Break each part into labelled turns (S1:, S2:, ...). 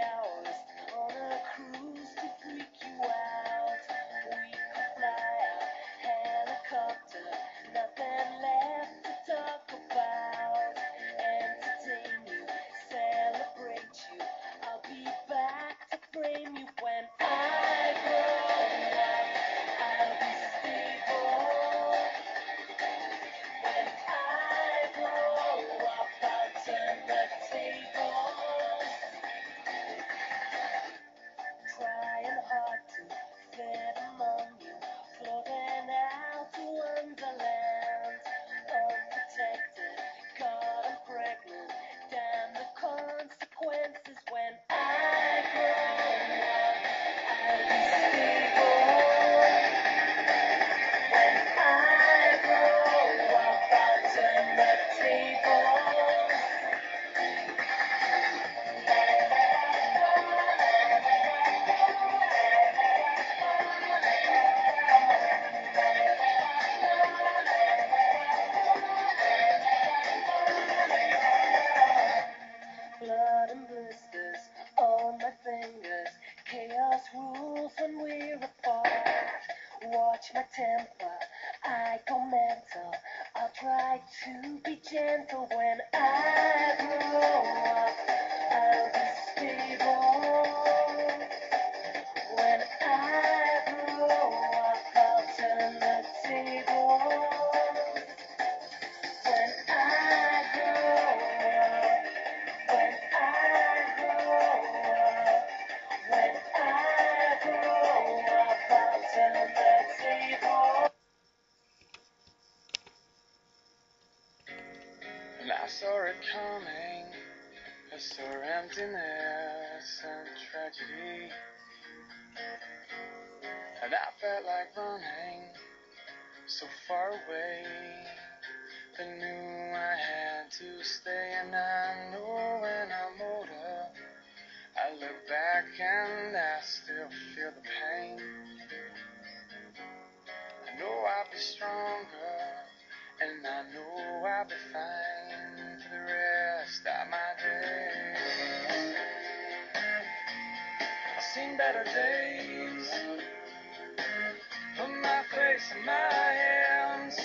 S1: hours my. I'll try to be gentle when I grow up. I'll be stable. I
S2: saw it coming. I saw emptiness and tragedy. And I felt like running so far away. But knew I had to stay, and I know when I'm older, I look back and I still feel the pain. I know I'll be stronger, and I know I'll be fine better days. Put my face in my hands.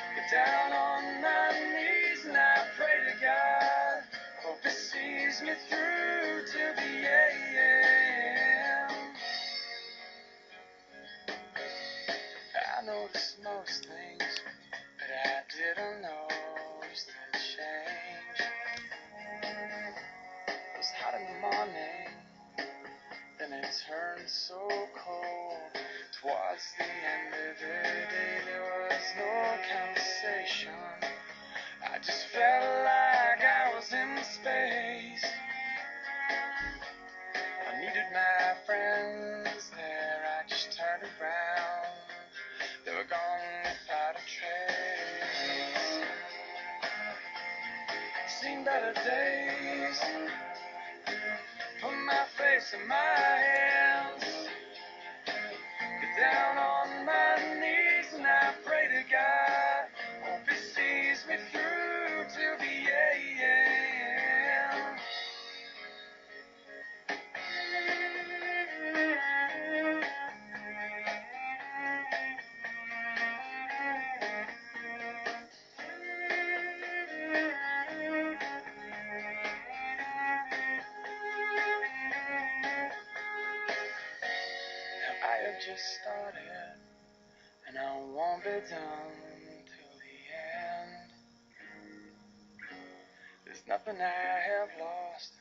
S2: Get down on my knees and I pray to God. Hope He sees me through to the Towards the end of the day, there was no conversation. I just felt like I was in space. I needed my friends there. I just turned around. They were gone without a trace. Seen better days. Put my face in my hands. Down on just started, and I won't be done till the end. There's nothing I have lost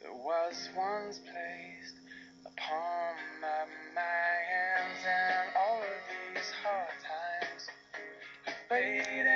S2: that was once placed upon my hands, and all of these hard times faded.